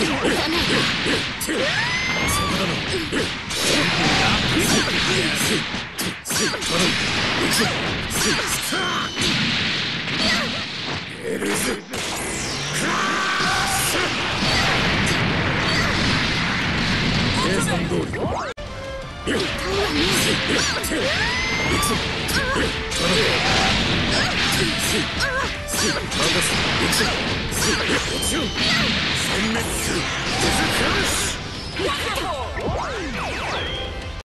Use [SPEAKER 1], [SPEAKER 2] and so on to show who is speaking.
[SPEAKER 1] 計算通りだ
[SPEAKER 2] 殲滅する。